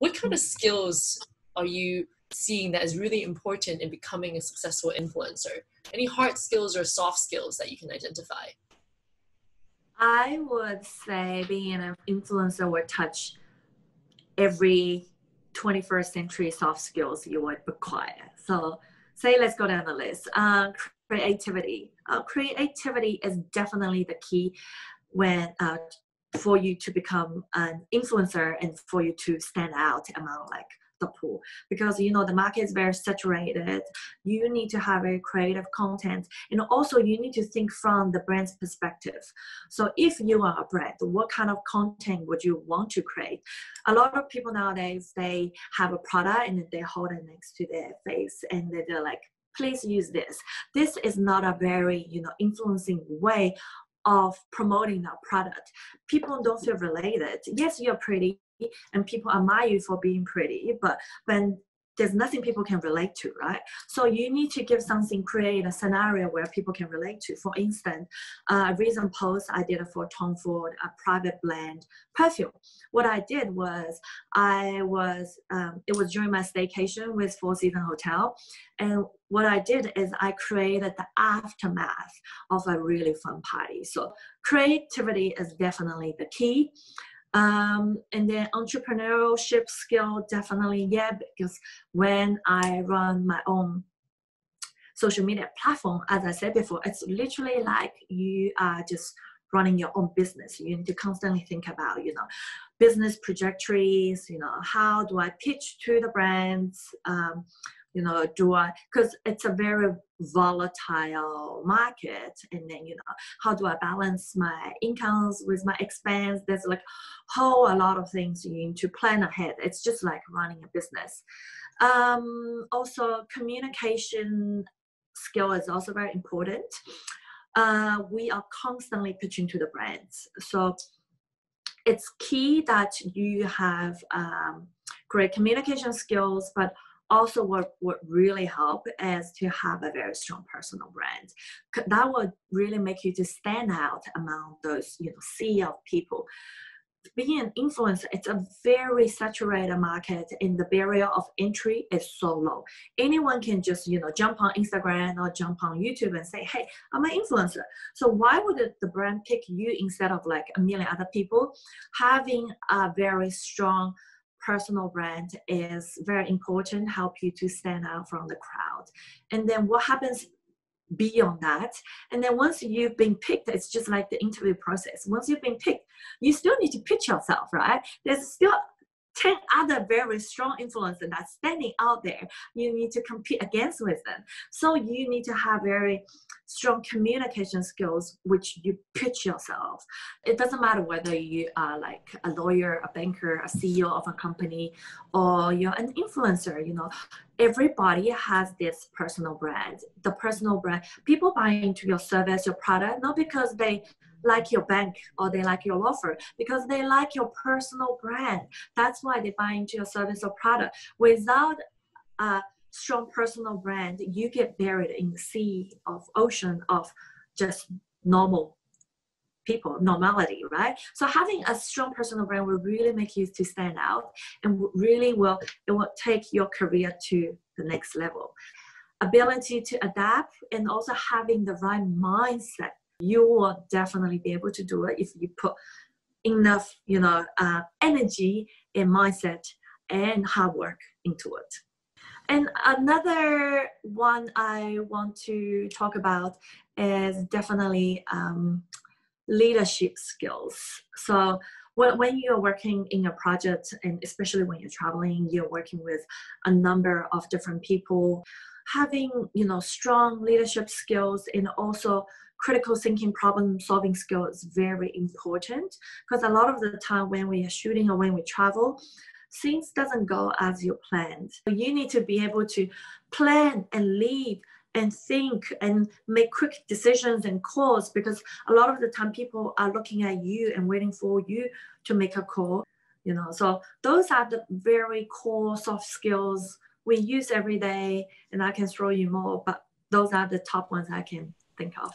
what kind of skills are you seeing that is really important in becoming a successful influencer? Any hard skills or soft skills that you can identify? I would say being an influencer would touch every 21st century soft skills you would require. So, say, let's go down the list. Uh, creativity. Uh, creativity is definitely the key when uh, for you to become an influencer and for you to stand out among like the pool. Because you know the market is very saturated. You need to have a creative content. And also you need to think from the brand's perspective. So if you are a brand what kind of content would you want to create? A lot of people nowadays they have a product and they hold it next to their face and they're like please use this. This is not a very you know influencing way of promoting that product. People don't feel related. Yes you're pretty and people admire you for being pretty but when there's nothing people can relate to, right? So you need to give something, create a scenario where people can relate to. For instance, a recent post I did for Tom Ford, a private blend perfume. What I did was I was, um, it was during my staycation with Four Seasons Hotel. And what I did is I created the aftermath of a really fun party. So creativity is definitely the key um, and then entrepreneurship skill definitely yeah because when i run my own social media platform as i said before it's literally like you are just running your own business. You need to constantly think about you know business trajectories you know how do i pitch to the brands? Um, you know do i because it's a very volatile market. And then you know how do i balance my incomes with my expense? There's like whole a lot of things you need to plan ahead. It's just like running a business. Um, also communication skill is also very important. Uh, we are constantly pitching to the brands. So it's key that you have um, great communication skills but also what would really help is to have a very strong personal brand. That would really make you to stand out among those you know sea of people. Being an influencer it's a very saturated market and the barrier of entry is so low. Anyone can just you know jump on instagram or jump on youtube and say hey i'm an influencer. So why would the brand pick you instead of like a million other people? Having a very strong personal brand is very important help you to stand out from the crowd. And then what happens beyond that? And then once you've been picked it's just like the interview process. Once you've been picked you still need to pitch yourself right? There's still 10 other very strong influencers that's standing out there you need to compete against with them. So you need to have very strong communication skills which you pitch yourself. It doesn't matter whether you are like a lawyer a banker a ceo of a company or you're an influencer you know. Everybody has this personal brand. The personal brand people buy into your service your product not because they like your bank or they like your law firm because they like your personal brand. That's why they buy into your service or product. Without a strong personal brand, you get buried in the sea of ocean of just normal people normality right so having a strong personal brand will really make you to stand out and really will it will take your career to the next level ability to adapt and also having the right mindset you will definitely be able to do it if you put enough you know uh, energy and mindset and hard work into it. And another one i want to talk about is definitely um, leadership skills. So when, when you're working in a project and especially when you're traveling you're working with a number of different people having you know strong leadership skills and also critical thinking problem solving skill is very important because a lot of the time when we are shooting or when we travel things doesn't go as you planned. You need to be able to plan and lead and think and make quick decisions and calls because a lot of the time people are looking at you and waiting for you to make a call you know. So those are the very core soft skills we use every day and i can throw you more but those are the top ones i can think of